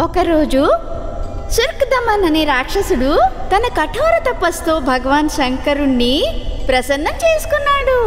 ఒకరోజు సుర్క్దమన్ అనే రాక్షసుడు తన కఠోర తపస్సుతో భగవాన్ శంకరుణ్ణి ప్రసన్నం చేసుకున్నాడు.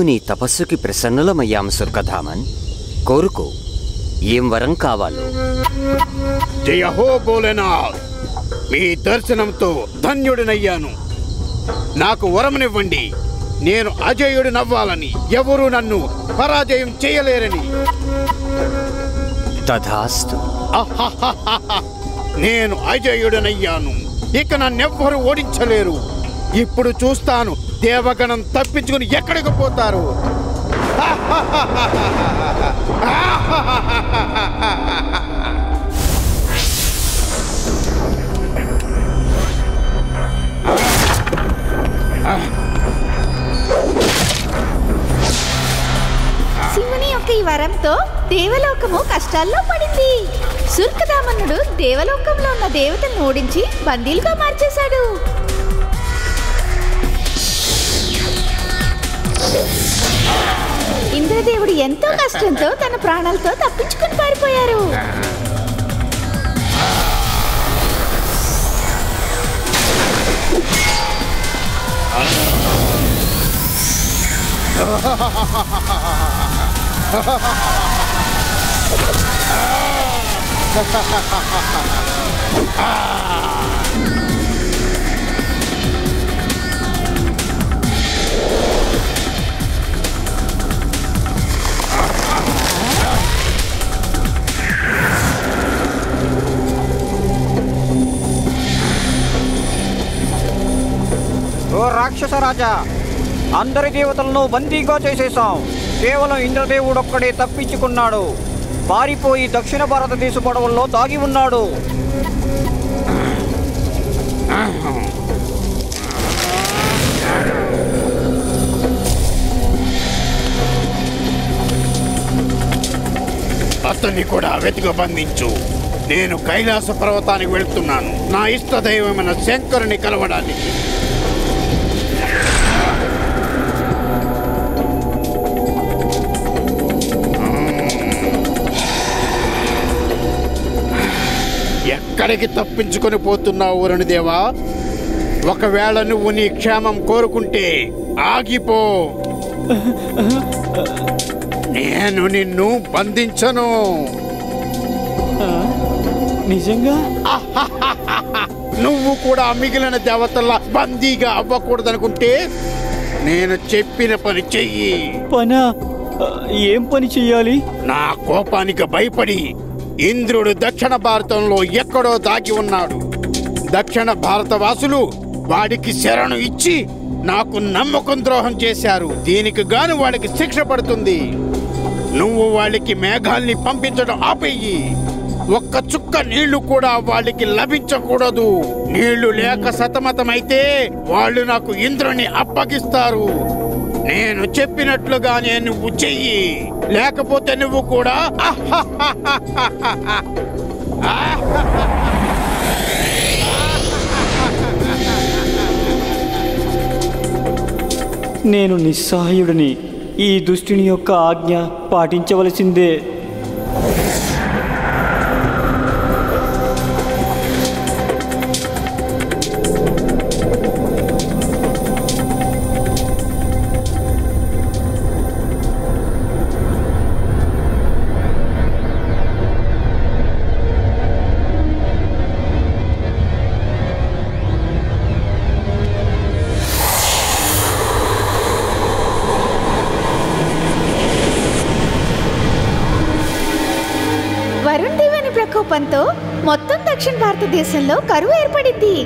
మేము నీ తపస్సుకి ప్రసన్నులమయ్యాం సుర్కధామన్ కోరుకో ఏం వరం కావాలో. జయ హో భోలేనాథ్ మీ దర్శనంతో ధన్యుడినయ్యాను. నాకు వరమునివ్వండి. నేను అజయుడు నవ్వాలని ఎవరు నన్ను పరాజయం చేయలేరని. తథాస్తు. నేను అజయుడనయ్యాను. ఇక నన్నెవ్వరు ఓడించలేరు. ఇప్పుడు చూస్తాను. దేవగణం తప్పించుకుని ఎక్కడికి పోతారు? శివుని యొక్క ఈ వరంతో దేవలోకము కష్టాల్లో పడింది. సుర్కదామన్నుడు దేవలోకంలో ఉన్న దేవతను ఓడించి బందీలుగా మార్చేశాడు. ఇంద్రదేవుడు ఎంతో కష్టంతో తన ప్రాణాలతో తప్పించుకుని పారిపోయారు. ఓ రాక్షస రాజా అందరి దేవతలను బందీగా చేసేశాం. కేవలం ఇంద్రదేవుడు ఒక్కడే తప్పించుకున్నాడు. పారిపోయి దక్షిణ భారతదేశ పడవల్లో దాగి ఉన్నాడు. అతన్ని కూడా వెతికి బంధించు. నేను కైలాస పర్వతానికి వెళ్తున్నాను. నా ఇష్ట దైవమైన శంకరుని కలవడానికి. ఎక్కడికి తప్పించుకొని పోతున్నావు దేవా. ఒకవేళ నువ్వు నీ క్షేమం కోరుకుంటే ఆగిపో. నేను నిన్ను బంధించను. నిజంగా? నువ్వు కూడా మిగిలిన దేవతల బందీగా అవ్వకూడదనుకుంటే నేను చెప్పిన పని చెయ్యి. పనా? ఏం పని చెయ్యాలి? నా కోపానికి భయపడి ఇంద్రుడు దక్షిణ భారతంలో ఎక్కడో దాగి ఉన్నాడు. దక్షిణ భారతవాసులు వాడికి శరణు ఇచ్చి నాకు నమ్మకం ద్రోహం చేశారు. దీనికి గాను వాడికి శిక్ష పడుతుంది. నువ్వు వాళ్ళకి మేఘాల్ని పంపించడం ఆపేయి. ఒక్క చుక్క నీళ్ళు కూడా వాళ్ళకి లభించకూడదు. నీళ్ళు లేక సతమతమైతే వాళ్ళు నాకు ఇంద్రుని అప్పగిస్తారు. నేను చెప్పినట్లుగానే నువ్వు చెయ్యి. లేకపోతే నువ్వు కూడా నేను నిస్సహాయుడిని. ఈ దుష్టుని యొక్క ఆజ్ఞ పాటించవలసిందే. దక్షిణ భారతదేశంలో కరువు ఏర్పడింది.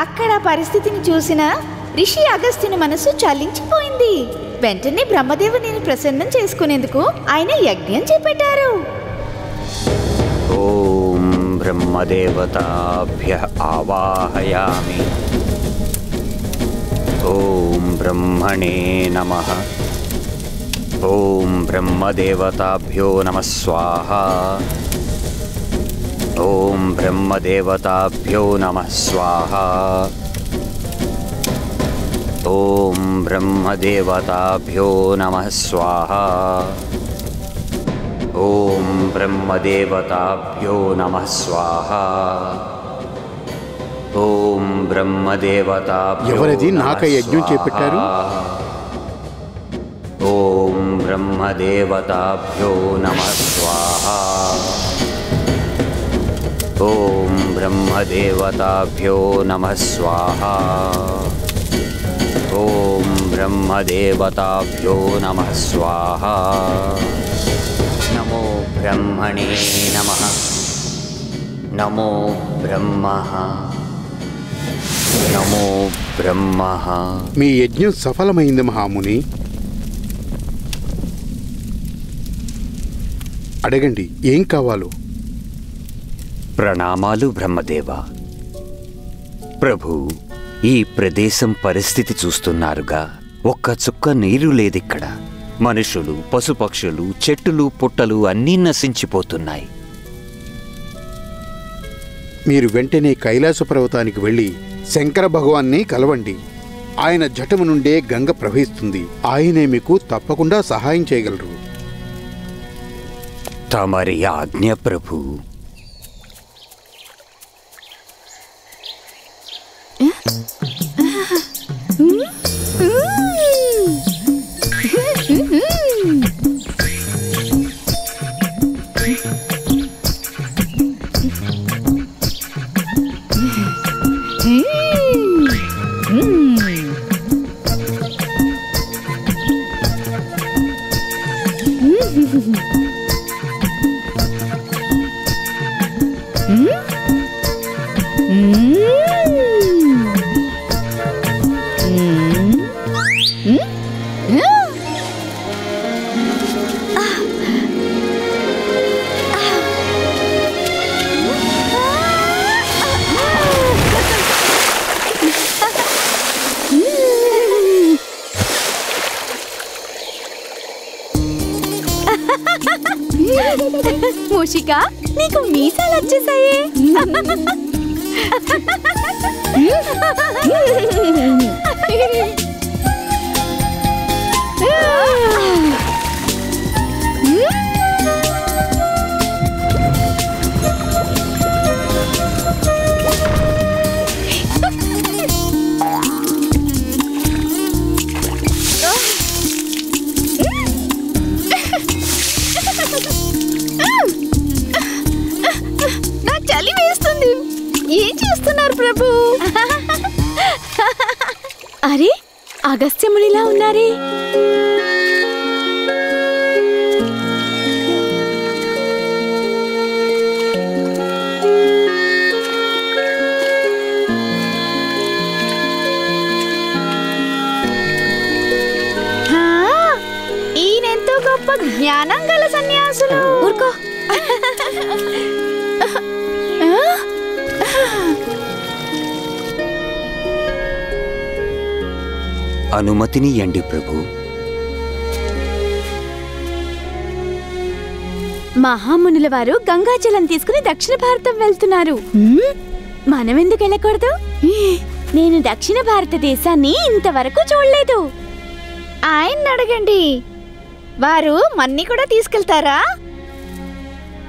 అక్కడ పరిస్థితిని చూసిన రిషి అగస్త్యుని మనసు చలించిపోయింది. వెంటనే బ్రహ్మదేవుని ప్రసన్నం చేసుకునేందుకు ఆయన యజ్ఞం చేపట్టారు. ఓం బ్రహ్మదేవతాభ్య ఆవాహయామి. ఓం బ్రహ్మణే నమః. ఓం బ్రహ్మదేవతాభ్యో నమ స్వాహ ఓం బ్రహ్మదేవతాభ్యో నమ స్వాహ ఓం బ్రహ్మదేవతాభ్యో నమ స్వాహ ఓం బ్రహ్మదేవతాభ్యో నమ స్వాహ ఓం బ్రహ్మదేవతాభ్యో ఎవరది నమః నాకై యజ్ఞం చేపట్టారు? స్వాహా. ఓం బ్రహ్మదేవతాభ్యో నమ స్వాహ ఓం బ్రహ్మదేవతాభ్యో నమ స్వాహ ఓం బ్రహ్మదేవతాభ్యో నమ స్వాహ నమో బ్రహ్మణే నమ నమో బ్రహ్మ నమో బ్రహ్మ మీ యజ్ఞం సఫలమైంది మహాముని. అడగండి ఏం కావాలో? ప్రణామాలు బ్రహ్మదేవ. ప్రభు ఈ ప్రదేశం పరిస్థితి చూస్తున్నారుగా. ఒక్క చుక్క నీరు లేదిక్కడ. మనుషులు పశుపక్షులు చెట్టులు పుట్టలు అన్నీ నశించిపోతున్నాయి. మీరు వెంటనే కైలాస పర్వతానికి వెళ్ళి శంకర భగవాన్ని కలవండి. ఆయన జటము నుండే గంగ ప్రవహిస్తుంది. ఆయనే మీకు తప్పకుండా సహాయం చేయగలరు. తమరి ఆజ్ఞ ప్రభు మూషిక 哈哈哈哈哈，嗯，嗯嗯嗯嗯嗯。అనుమతినియండి ప్రభు. మహామునుల వారు గంగాజలం తీసుకుని దక్షిణ భారతం వెళ్తున్నారు. మనం ఎందుకు వెళ్ళకూడదు? నేను దక్షిణ భారతదేశాన్ని ఇంతవరకు చూడలేదు. ఆయన అడగండి. వారు మన్ని కూడా తీసుకెళ్తారా?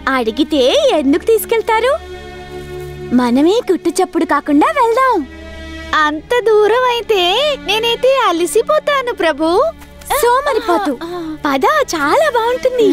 అడిగితే ఎందుకు తీసుకెళ్తారు? మనమే గుట్టు చప్పుడు కాకుండా వెళ్దాం. అంత దూరం అయితే నేనైతే అలసిపోతాను ప్రభు. సోమరిపోతు. పద చాలా బాగుంటుంది.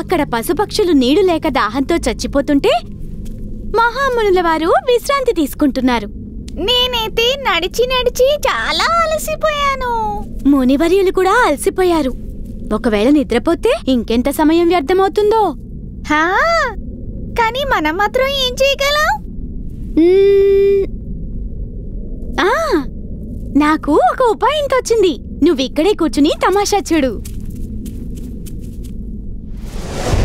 అక్కడ పశుపక్షులు నీడు లేక దాహంతో చచ్చిపోతుంటే మహామునుల వారు విశ్రాంతి తీసుకుంటున్నారు. నేనైతే నడిచి నడిచి చాలా అలసిపోయాను. మునివర్యులు కూడా అలసిపోయారు. ఒకవేళ నిద్రపోతే ఇంకెంత సమయం వ్యర్థమవుతుందో? హా కానీ మనం మాత్రం ఏం చేయగలం? నాకు ఒక ఉపాయం తోచింది. నువ్విక్కడే కూర్చుని తమాషా చూడు.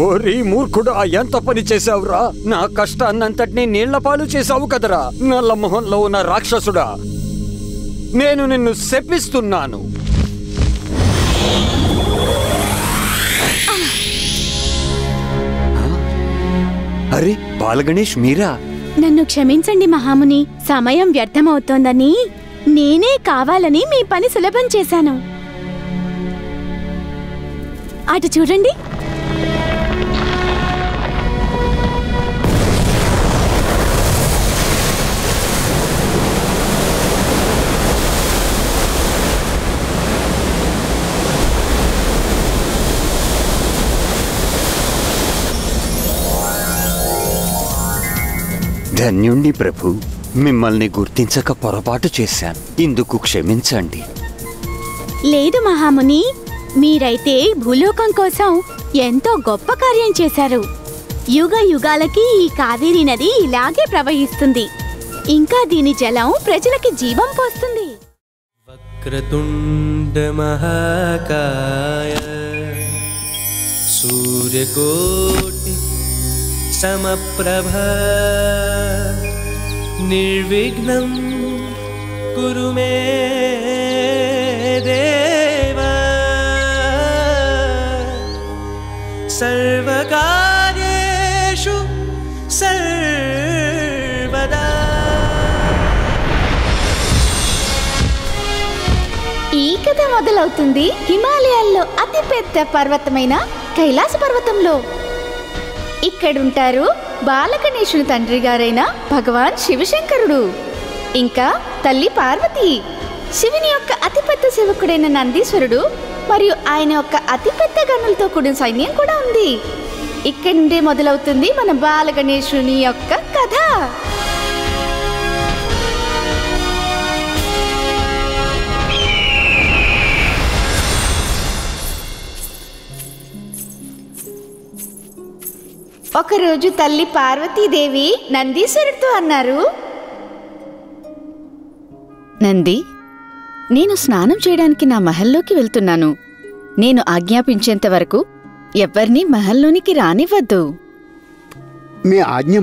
ఓరి మూర్ఖుడా ఎంత పని చేశావురా? నా కష్టాన్నంతటినీ నీళ్ళ పాలు చేశావు కదరా? నల్ల మొహంలో ఉన్న రాక్షసుడా నేను నిన్ను శపిస్తున్నాను. అరే బాలగణేష్ మీరా? నన్ను క్షమించండి మహాముని. సమయం వ్యర్థమవుతోందని నేనే కావాలని మీ పని సులభం చేశాను. అటు చూడండి. ధన్యుణ్ణి ప్రభు. మిమ్మల్ని గుర్తించక పొరపాటు చేశాను. ఇందుకు క్షమించండి. లేదు మహాముని. మీరైతే భూలోకం కోసం ఎంతో గొప్ప కార్యం చేశారు. యుగ యుగాలకి ఈ కావేరీ నది ఇలాగే ప్రవహిస్తుంది. ఇంకా దీని జలం ప్రజలకి జీవం పోస్తుంది. వక్రతుండ మహాకాయ సూర్యకోటి సమప్రభా निर्विघ्नं कुरु मे देव सर्वकार्येषु सर्वदा ఈ కథ మొదలవుతుంది హిమాలయాల్లో అతిపెద్ద పర్వతమైన కైలాస పర్వతంలో ఇక్కడుంటారు బాలగణేశుని తండ్రి గారైన భగవాన్ శివశంకరుడు. ఇంకా తల్లి పార్వతి. శివుని యొక్క అతిపెద్ద సేవకుడైన నందీశ్వరుడు మరియు ఆయన యొక్క అతిపెద్ద గనులతో కూడిన సైన్యం కూడా ఉంది. ఇక్కడి నుండే మొదలవుతుంది మన బాలగణేశుని యొక్క కథ. ఒకరోజు తల్లి పార్వతీదేవి నందీశ్వరుడితో అన్నారు నంది నేను స్నానం చేయడానికి నా మహల్లోకి వెళ్తున్నాను. నేను ఆజ్ఞాపించేంత వరకు ఎవ్వర్నీ మహల్లోనికి రానివ్వద్దు. మీ ఆజ్ఞ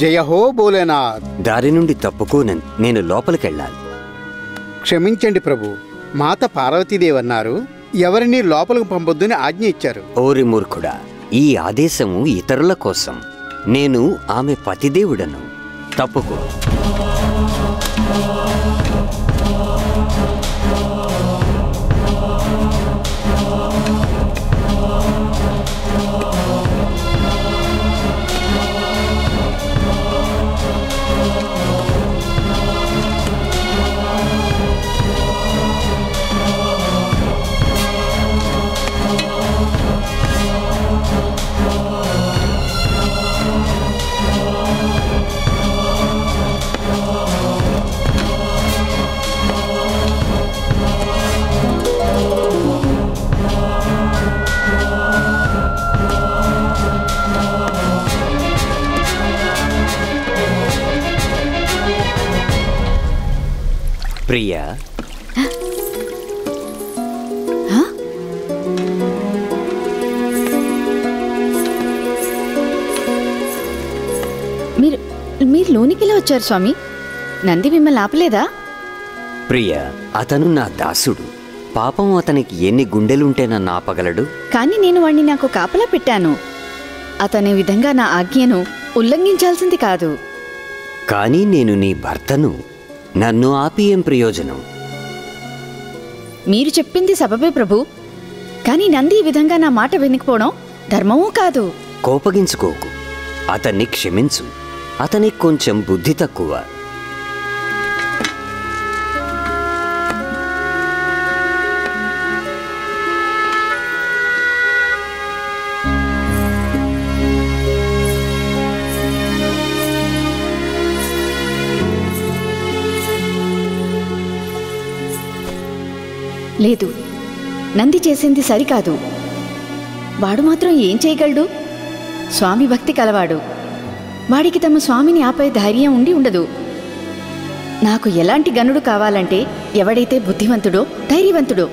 జయ హో భోలేనాథ్ దారి నుండి తప్పుకోనని నేను లోపలికెళ్ళాలి. క్షమించండి ప్రభు మాత పార్వతీదేవి అన్నారు ఎవరిని లోపలికి పంపొద్దని ఆజ్ఞ ఇచ్చారు. ఓరి మూర్ఖుడా ఈ ఆదేశము ఇతరుల కోసం. నేను ఆమె పతిదేవుడను. తప్పుకో. ప్రియా? మీరు మీరు లోనికిలా వచ్చారు స్వామి? నంది మిమ్మల్ని ఆపలేదా? ప్రియా అతను నా దాసుడు. పాపం అతనికి ఎన్ని గుండెలుంటే నన్ను ఆపగలడు? కానీ నేను వాణ్ణి నాకు కాపలా పెట్టాను. అతని విధంగా నా ఆజ్ఞను ఉల్లంఘించాల్సింది కాదు. కానీ నేను నీ భర్తను నన్ను ఆపి ఏం ప్రయోజనం? మీరు చెప్పింది సబబే ప్రభు. కానీ నంది ఈ విధంగా నా మాట వినకపోవడం ధర్మమూ కాదు. కోపగించుకోకు. అతన్ని క్షమించు. అతనికి కొంచెం బుద్ధి తక్కువ. లేదు. నంది చేసింది సరికాదు. వాడు మాత్రం ఏం చేయగలడు? స్వామి భక్తి కలవాడు. వాడికి తమ స్వామిని ఆపే ధైర్యం ఉండి ఉండదు. నాకు ఎలాంటి గనుడు కావాలంటే ఎవడైతే బుద్ధివంతుడో ధైర్యవంతుడో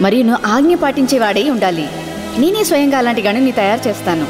మరియు ఆజ్ఞ పాటించేవాడై ఉండాలి. నేనే స్వయంగా అలాంటి గనుని తయారు చేస్తాను.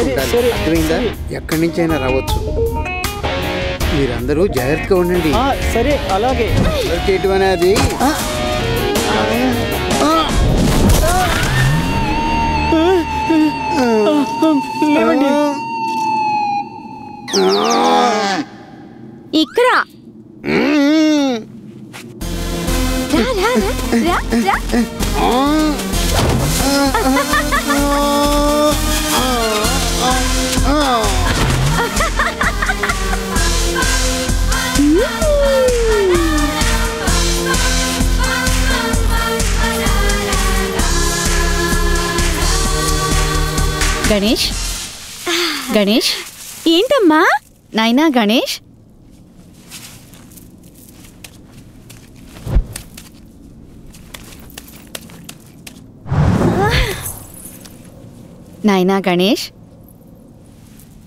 ఉండాలి సరే, అర్థమైందా? సరే. ఎక్కడి నుంచైనా రావచ్చు. మీరందరూ జాగ్రత్తగా ఉండండి. ఆ, సరే అలాగే. అనేది లేవండి. ఇక్కడ. రా, రా, రా, రా, రా. గణేష్? గణేష్? ఏంటమ్మా? నాయనా గణేష్? నాయనా గణేష్?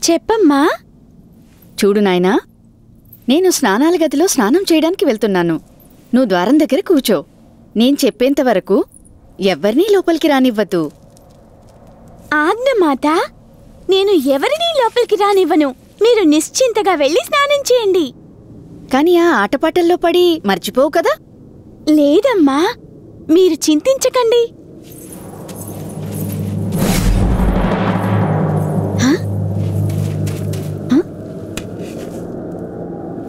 చెప్పమ్మా. చూడు నాయనా నేను స్నానాల గదిలో స్నానం చేయడానికి వెళ్తున్నాను. నువ్వు ద్వారం దగ్గర కూర్చో. నేను చెప్పేంత వరకు ఎవ్వరినీ లోపలికి రానివ్వద్దు. ఆజ్ఞ మాత. నేను ఎవరినీ లోపలికి రానివ్వను. మీరు నిశ్చింతగా వెళ్ళి స్నానం చేయండి. కానీ ఆ ఆటపాటల్లో పడి మర్చిపోవు కదా? లేదమ్మా. మీరు చింతించకండి.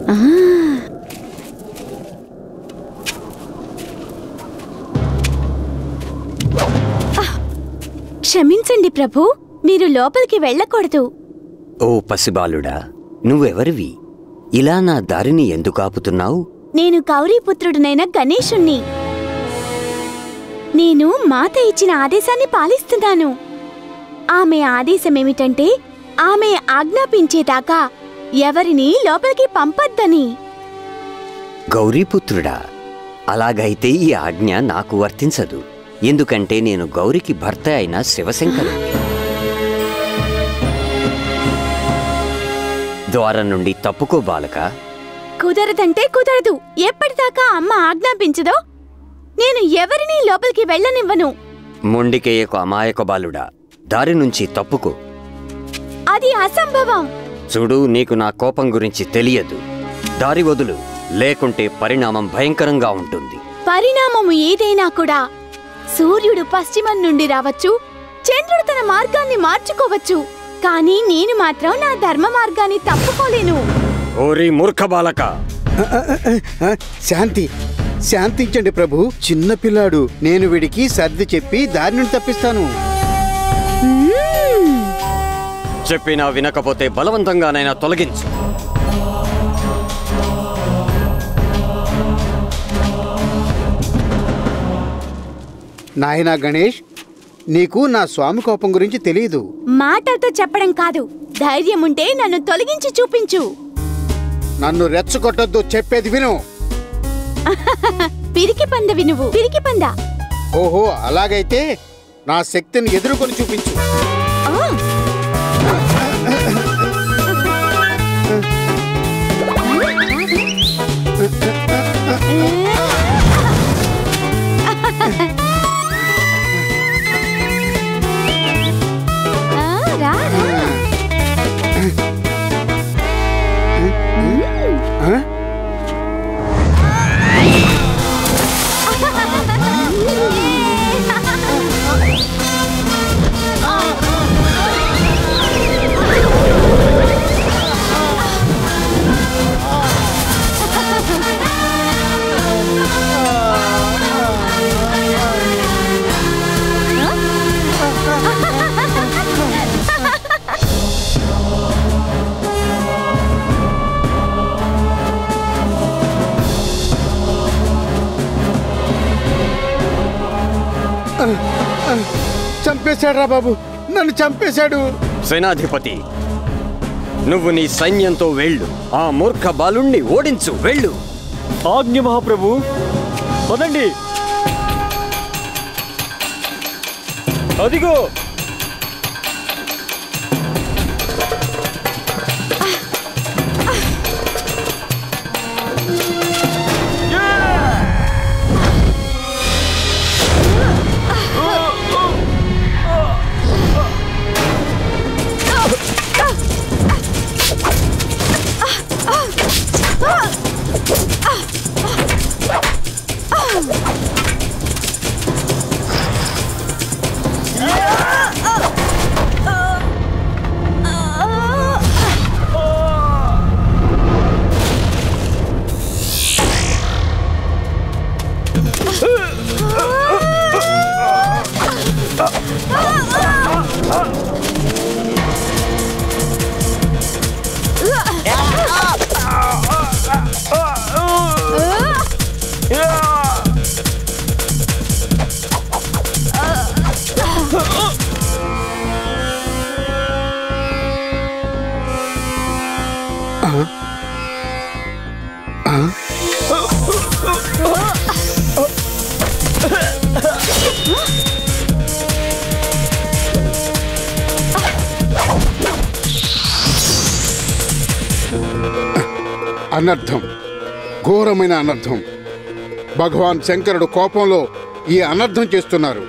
ఆ, క్షమించండి ప్రభు మీరు లోపలికి వెళ్ళకూడదు. ఓ పసిబాలుడా నువ్వెవరివి? ఇలా నా దారిని ఎందుకు ఆపుతున్నావు? నేను గౌరీపుత్రుడినైన గణేశుణ్ణి. నేను మాత ఇచ్చిన ఆదేశాన్ని పాలిస్తున్నాను. ఆమె ఆదేశమేమిటంటే ఆమె ఆజ్ఞాపించేదాకా ఎవరిని లోపలికి పంపొద్దని. గౌరీపుత్రుడా అలాగైతే ఈ ఆజ్ఞ నాకు వర్తించదు. ఎందుకంటే నేను గౌరికి భర్త అయిన శివశంకరుణ్ణి ద్వారం నుండి తప్పుకో బాలక. కుదరదంటే కుదరదు. ఎప్పటిదాకా అమ్మ ఆజ్ఞాపించదో నేను ఎవరినీ లోపలికి వెళ్ళనివ్వను. మొండికేయకు అమాయక బాలుడా. దారి నుంచి తప్పుకో. అది అసంభవం. చూడు నీకు నా కోపం గురించి తెలియదు. దారి వదులు. లేకుంటే పరిణామం భయంకరంగా ఉంటుంది. పరిణామము ఏదైనా కూడా. సూర్యుడు పశ్చిమం నుండి రావచ్చు చంద్రుడు తన మార్గాన్ని మార్చుకోవచ్చు. కానీ నేను మాత్రం నా ధర్మ మార్గాన్ని తప్పుకోలేను. ఓరి మూర్ఖ బాలక. శాంతి. శాంతించండి ప్రభు. చిన్న పిల్లాడు నేను వీడికి సర్ది చెప్పి దారి నుండి తప్పిస్తాను. చెప్పినా వినకపోతే బలవంతంగానైనా తొలగించు. నాయనా గణేష్ నీకు నా స్వామి కోపం గురించి తెలియదు మాటలతో చెప్పడం కాదు. ధైర్యం ఉంటే నన్ను తొలగించి చూపించు. నన్ను రెచ్చగొట్టొద్దు చెప్పేది విను. పిరికి పంద వినువు పిరికి పంద. ఓహో అలాగైతే నా శక్తిని ఎదుర్కొని చూపించు. చంపేశాడు రా బాబు. నన్ను చంపేశాడు. సేనాధిపతి నువ్వు నీ సైన్యంతో వెళ్ళు. ఆ మూర్ఖ బాలుణ్ణి ఓడించు వెళ్ళు. ఆజ్ఞ మహాప్రభు పదండి. అదిగో. అనర్థం. ఘోరమైన అనర్థం. భగవాన్ శంకరుడు కోపంలో ఈ అనర్థం చేస్తున్నారు.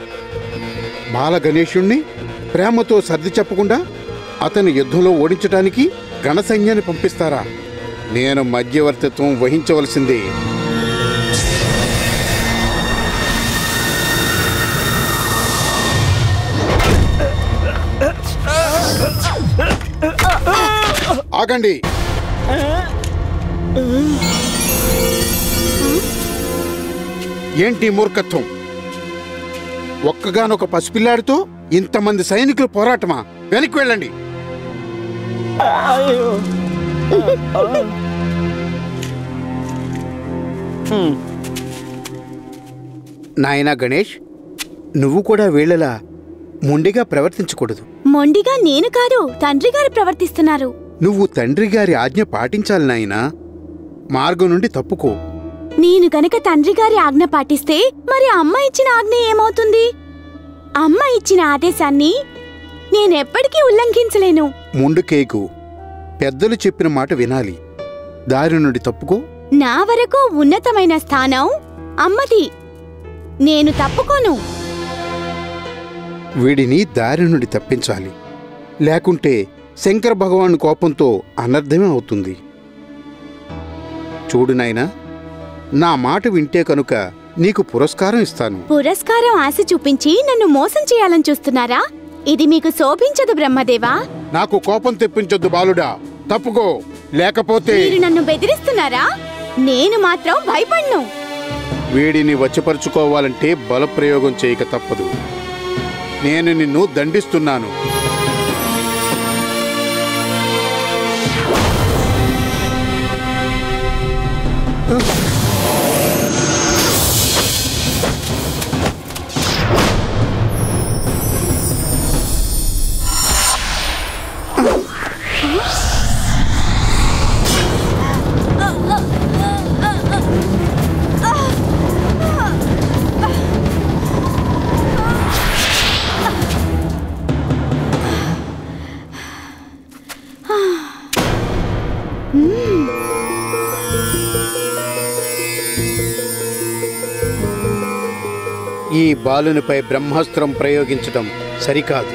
బాలగణేశుణ్ణి ప్రేమతో సర్ది చెప్పకుండా అతని యుద్ధంలో ఓడించడానికి గణసైన్యాన్ని పంపిస్తారా? నేను మధ్యవర్తిత్వం వహించవలసిందే. ఆగండి ఏంటి మూర్ఖత్వం? ఒక్కగానొక పసిపిల్లాడితో ఇంతమంది సైనికులు పోరాటమా? వెనక్కి వెళ్ళండి. నాయనా గణేష్ నువ్వు కూడా వీళ్ళలా మొండిగా ప్రవర్తించకూడదు. మొండిగా నేను కాదు తండ్రి గారు ప్రవర్తిస్తున్నారు. నువ్వు తండ్రి గారి ఆజ్ఞ పాటించాలి నాయనా. మార్గం నుండి తప్పుకో. నేను కనుక తండ్రి గారి ఆజ్ఞ పాటిస్తే మరి అమ్మ ఇచ్చిన ఆజ్ఞ ఏమవుతుంది? అమ్మ ఇచ్చిన ఆదేశాన్ని నేనెప్పటికీ ఉల్లంఘించలేను. ముందుకేకు పెద్దలు చెప్పిన మాట వినాలి. దారి నుండి తప్పుకో. నా వరకు ఉన్నతమైన స్థానం అమ్మది. నేను తప్పుకోను. వీడిని దారి నుండి తప్పించాలి. లేకుంటే శంకర భగవాన్ కోపంతో అనర్థమే అవుతుంది. చూడు నాయనా నా మాట వింటే కనుక నీకు పురస్కారం ఇస్తాను. పురస్కారం ఆశ చూపించి నన్ను మోసం చేయాలని చూస్తున్నారా? ఇది మీకు శోభించదు బ్రహ్మదేవా. నాకు కోపం తెప్పించొద్దు బాలుడా. తప్పుకో. లేకపోతే మీరు నన్ను బెదిరిస్తున్నారా? నేను మాత్రం భయపడ్ను. వీడిని వచ్చపరుచుకోవాలంటే బలప్రయోగం చేయక తప్పదు. నేను నిన్ను దండిస్తున్నాను. ఈ బాలునిపై బ్రహ్మాస్త్రం ప్రయోగించడం సరికాదు.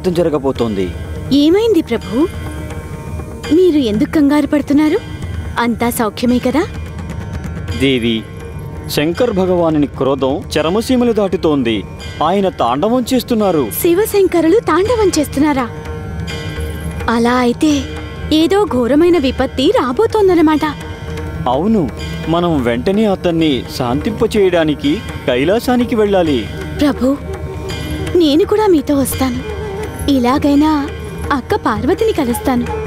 అనర్థం జరగబోతోంది. ఏమైంది ప్రభు? మీరు ఎందుకు కంగారు పడుతున్నారు? అంతా సౌఖ్యమే కదా? దేవి శంకర్ భగవానుని క్రోధం చరమసీమలు దాటుతోంది. ఆయన తాండవం చేస్తున్నారు. శివశంకరులు తాండవం చేస్తున్నారా? అలా అయితే ఏదో ఘోరమైన విపత్తి రాబోతోందన్నమాట. అవును మనం వెంటనే అతన్ని శాంతింపచేయడానికి కైలాసానికి వెళ్ళాలి. ప్రభు నేను కూడా మీతో వస్తాను. ఇలాగైనా అక్క పార్వతిని కలుస్తాను.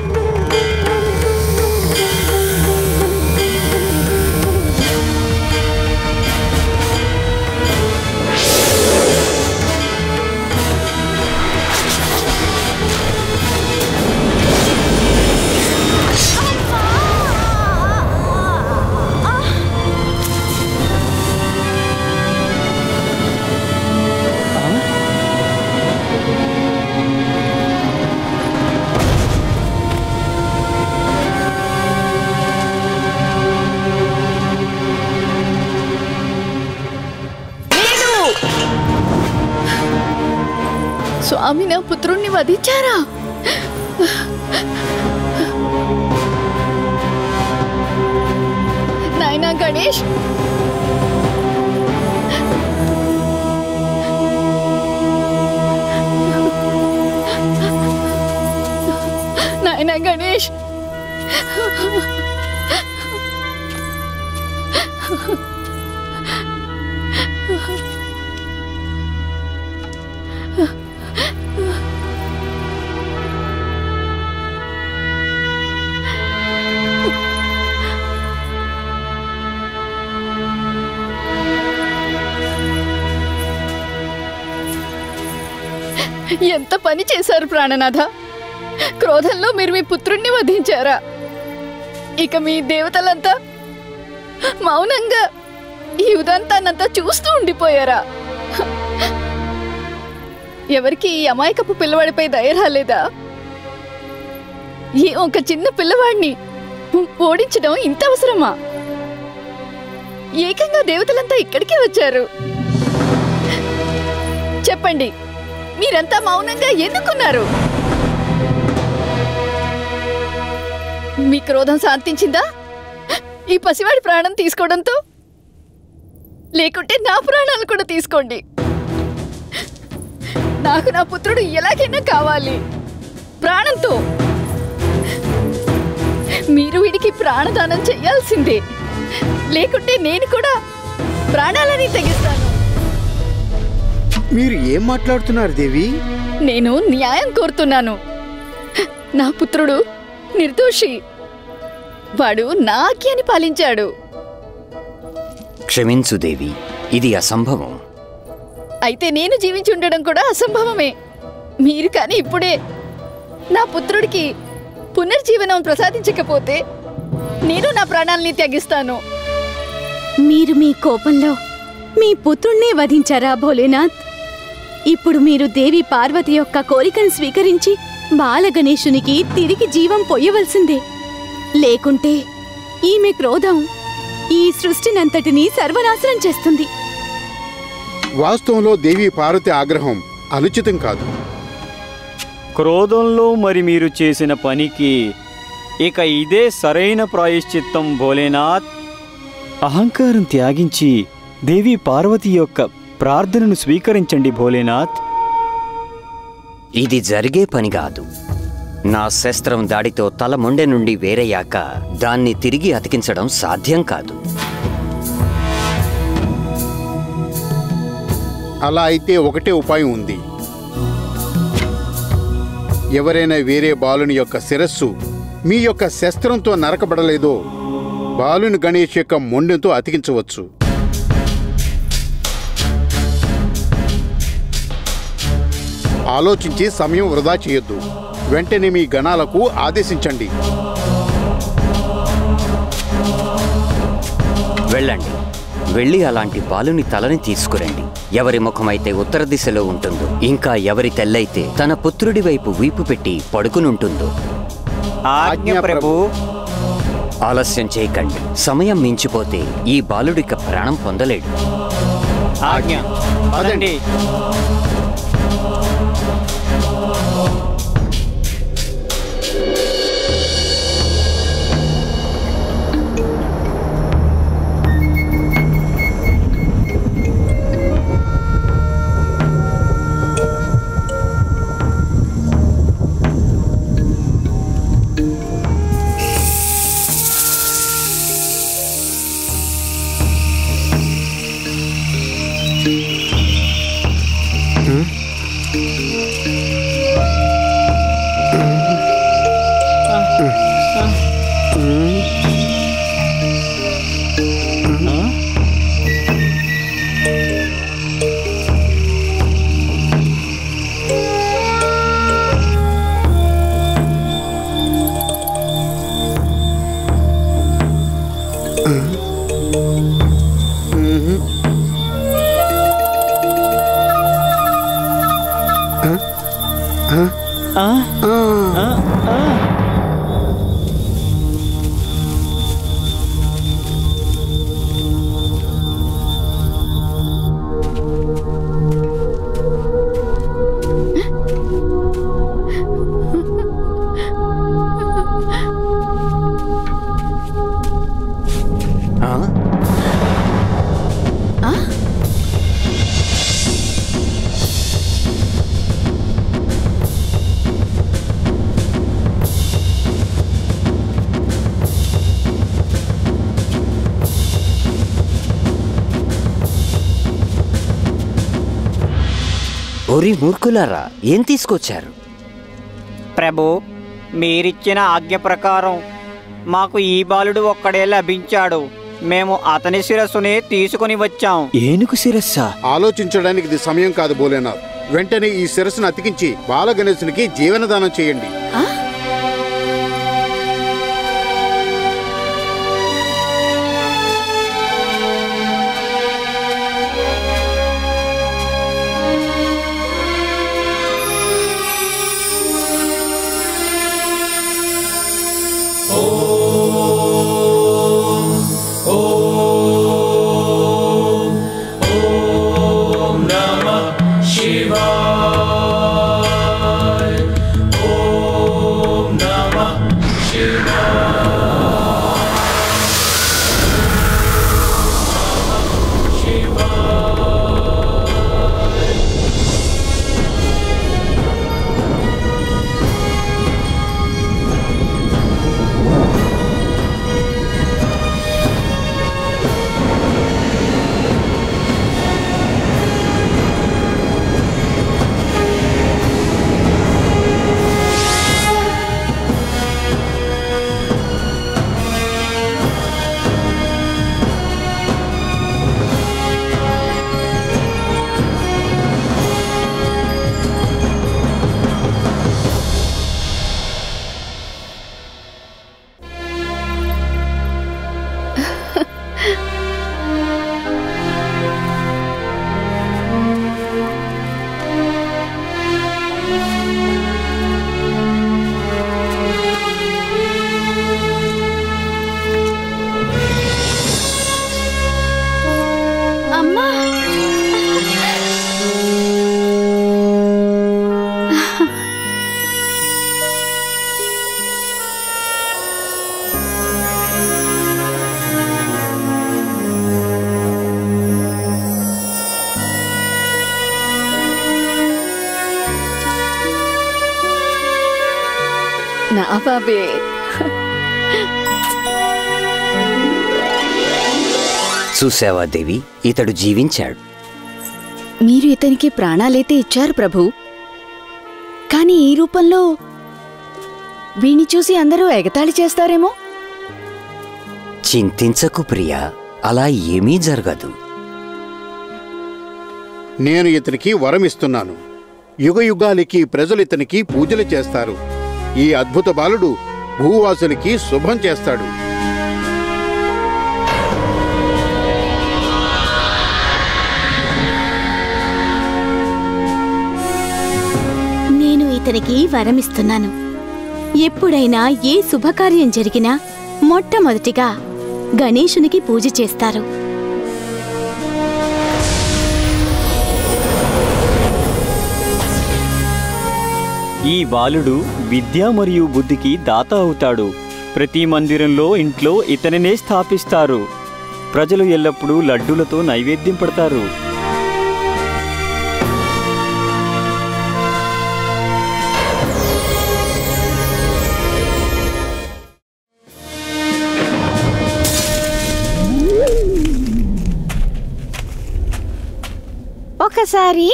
స్వామి నా పుత్రుణ్ణి వధించారా నాయనా గణేష్ నాయనా గణేష్ ఎంత పని చేశారు ప్రాణనాథ? క్రోధంలో మీరు మీ పుత్రుణ్ణి వధించారా? ఇక మీ దేవతలంతా మౌనంగా ఈ ఉదంతానంతా చూస్తూ ఉండిపోయారా? ఎవరికి ఈ అమాయకపు పిల్లవాడిపై దయ రాలేదా? ఈ ఒక చిన్న పిల్లవాడిని ఓడించడం ఇంత అవసరమా? ఏకంగా దేవతలంతా ఇక్కడికే వచ్చారు. చెప్పండి మీరంతా మౌనంగా ఎందుకున్నారు? మీ క్రోధం శాంతించిందా? ఈ పసివాడి ప్రాణం తీసుకోవడంతో? లేకుంటే నా ప్రాణాలు కూడా తీసుకోండి. నాకు నా పుత్రుడు ఎలాగైనా కావాలి. ప్రాణంతో. మీరు వీడికి ప్రాణదానం చేయాల్సిందే. లేకుంటే నేను కూడా ప్రాణాలని తెగిస్తాను. మీరు ఏం మాట్లాడుతున్నారు దేవి? నేను న్యాయం కోరుతున్నాను. నా పుత్రుడు నిర్దోషి. వాడు నా ఆజ్ఞని పాలించాడు. క్షమించు దేవి. ఇది అసంభవం. అయితే నేను జీవించి ఉండడం కూడా అసంభవమే. మీరు కానీ ఇప్పుడే నా పుత్రుడికి పునర్జీవనం ప్రసాదించకపోతే నేను నా ప్రాణాలని త్యగిస్తాను. మీరు మీ కోపంలో మీ పుత్రుణ్ణే వధించారా భోలేనాథ్? ఇప్పుడు మీరు దేవి పార్వతి యొక్క కోరికను స్వీకరించి బాలగణేశునికి తిరిగి జీవం పొయ్యవలసిందే. లేకుంటే ఈమె క్రోధం ఈ సృష్టినంతటినీ సర్వనాశనం చేస్తుంది. వాస్తవంలో దేవి పార్వతి ఆగ్రహం అనుచితం కాదు. క్రోధంలో మరి మీరు చేసిన పనికి ఇక ఇదే సరైన ప్రాయశ్చిత్తం భోలేనాథ్ అహంకారం త్యాగించి దేవి పార్వతి యొక్క ప్రార్థనను స్వీకరించండి భోలేనాథ్. ఇది జరిగే పని కాదు. నా శస్త్రం దాడితో తల మొండె నుండి వేరయ్యాక దాన్ని తిరిగి అతికించడం సాధ్యం కాదు. అలా అయితే ఒకటే ఉపాయం ఉంది. ఎవరైనా వేరే బాలుని యొక్క శిరస్సు మీ యొక్క శస్త్రంతో నరకబడలేదో బాలుని గణేష్ యొక్క మొండెంతో అతికించవచ్చు. ఆలోచించి సమయం వృధా చేయొద్దు. వెంటనే మీ గణాలకు ఆదేశించండి. వెళ్ళండి. వెళ్ళి అలాంటి బాలుని తలని తీసుకురండి. ఎవరి ముఖమైతే ఉత్తర దిశలో ఉంటుందో ఇంకా ఎవరి తెల్లైతే తన పుత్రుడి వైపు వీపు పెట్టి పడుకునుంటుందో. ఆజ్ఞ ప్రభు. ఆలస్యం చేయకండి. సమయం మించిపోతే ఈ బాలుడిక ప్రాణం పొందలేడు. ఆజ్ఞ. పదండి. మూర్ఖులారా ఏం తీసుకొచ్చారు? ప్రభు మీరిచ్చిన ఆజ్ఞ ప్రకారం మాకు ఈ బాలుడు ఒక్కడే లభించాడు. మేము అతని శిరస్సునే తీసుకుని వచ్చాం. ఏనుగు శిరస్సా? ఆలోచించడానికి ఇది సమయం కాదు బోలేనాథ్. వెంటనే ఈ శిరస్సును అతికించి బాల గణేశునికి జీవనదానం చేయండి. బాబే చూసావా దేవి? ఇతడు జీవించాడు. మీరు ఇతనికి ప్రాణాలైతే ఇచ్చారు ప్రభు. కానీ ఈ రూపంలో వీణ్ణి చూసి అందరూ ఎగతాళి చేస్తారేమో? చింతించకు ప్రియా. అలా ఏమీ జరగదు. నేను ఇతనికి వరం ఇస్తున్నాను యుగ యుగాలకి ప్రజలు ఇతనికి పూజలు చేస్తారు. ఈ అద్భుత బాలుడు భూవాసులకి శుభం చేస్తాడు. నేను ఇతనికి వరమిస్తున్నాను. ఎప్పుడైనా ఏ శుభకార్యం జరిగినా మొట్టమొదటిగా గణేశునికి పూజ చేస్తారు. ఈ బాలుడు విద్య మరియు బుద్ధికి దాత అవుతాడు. ప్రతి మందిరంలో ఇంట్లో ఇతనినే స్థాపిస్తారు. ప్రజలు ఎల్లప్పుడూ లడ్డూలతో నైవేద్యం పడతారు. ఒకసారి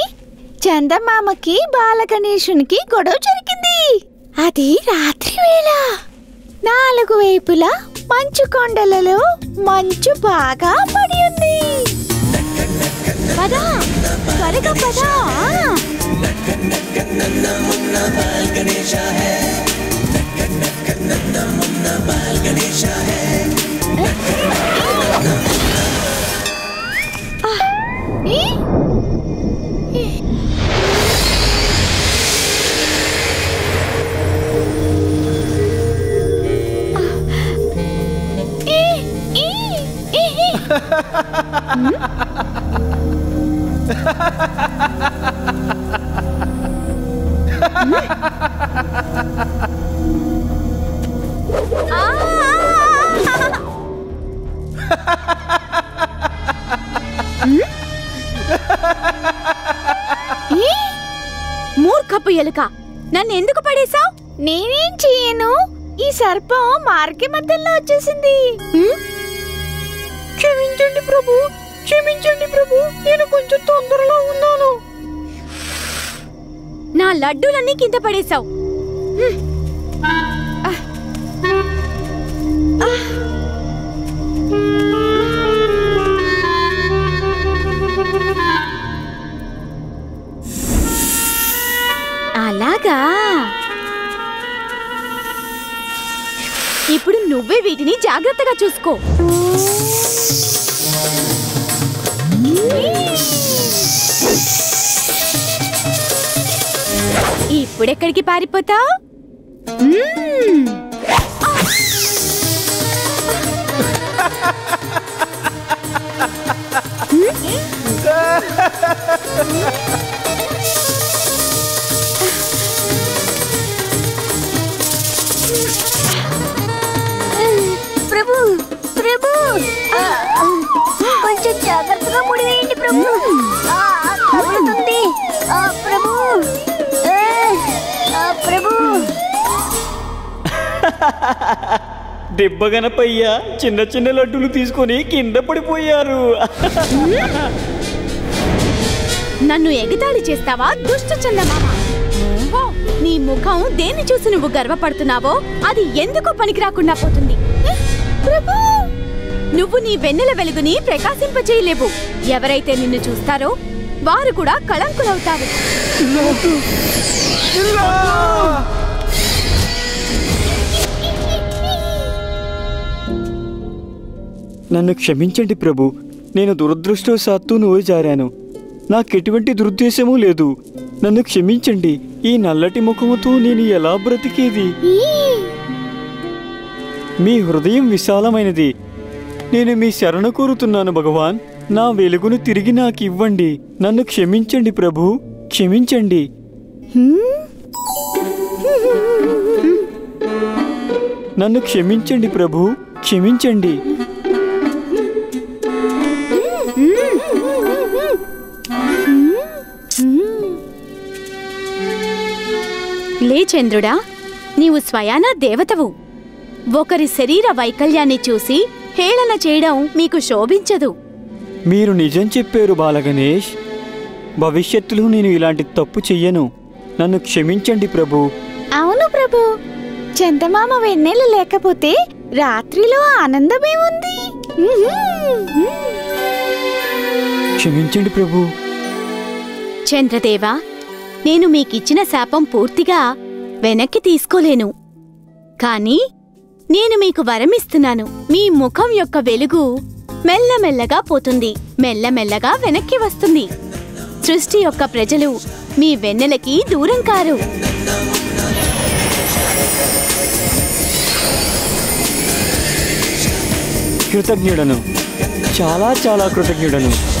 చందమామకి బాలగణేశునికి గొడవ జరిగింది. అది రాత్రి వేళ. నాలుగు వైపులా మంచు కొండలలో మంచు బాగా పడి ఉంది. పదా త్వరగా పదా. మూర్ఖపు ఎలుక. నన్ను ఎందుకు పడేశావు? నేనేం చేయను? ఈ సర్పం మార్గ మధ్యలో వచ్చేసింది. క్షమించండి ప్రభు క్షమించండి ప్రభు నేను కొంచెం తొందరలో ఉన్నాను. నా లడ్డూలన్నీ కింద పడేశావు. అలాగా. ఇప్పుడు నువ్వే వీటిని జాగ్రత్తగా చూసుకో. ఇప్పుడెక్కడికి పారిపోతావు ప్రభు దెబ్బగనపయ్యా చిన్న చిన్న లడ్డూలు తీసుకొని కింద పడిపోయారు. నన్ను ఎగతాళి చేస్తావా దుష్ట చందమామ? నీ ముఖం దేన్ని చూసి నువ్వు గర్వపడుతున్నావో అది ఎందుకు పనికి రాకుండా పోతుంది ప్రభు! నువ్వు నీ వెన్నెల వెలుగుని ప్రకాశింపచేయలేవు. ఎవరైతే నిన్ను చూస్తారో వారు కూడా కళంకులవుతారు. నన్ను క్షమించండి ప్రభు. నేను దురదృష్టవశాత్తు నోయి జారాను. నాకెటువంటి దురుద్దేశమూ లేదు. నన్ను క్షమించండి. ఈ నల్లటి ముఖముతో నేను ఎలా బ్రతికేది? మీ హృదయం విశాలమైనది. నేను మీ శరణ కోరుతున్నాను భగవాన్. నా వెలుగును తిరిగి నాకు ఇవ్వండి నన్ను క్షమించండి ప్రభు. క్షమించండి. నన్ను క్షమించండి ప్రభు. క్షమించండి. లే చంద్రుడా నీవు స్వయాన దేవతవు. ఒకరి శరీర వైకల్యాన్ని చూసి హేళన చేయడం మీకు శోభించదు. మీరు నిజం చెప్పారు బాలగణేష్. భవిష్యత్తులో నేను ఇలాంటి తప్పు చెయ్యను. నన్ను క్షమించండి ప్రభు. అవును ప్రభు. చందమామ వెన్నెల లేకపోతే రాత్రిలో ఆనందమే ఉంది. క్షమించండి ప్రభు. చంద్రదేవా నేను మీకిచ్చిన శాపం పూర్తిగా వెనక్కి తీసుకోలేను. కానీ నేను మీకు వరమిస్తున్నాను. మీ ముఖం యొక్క వెలుగు మెల్లమెల్లగా పోతుంది. మెల్లమెల్లగా వెనక్కి వస్తుంది. సృష్టి యొక్క ప్రజలు మీ వెన్నెలకి దూరం కారు. కృతజ్ఞుడను. చాలా చాలా కృతజ్ఞుడను.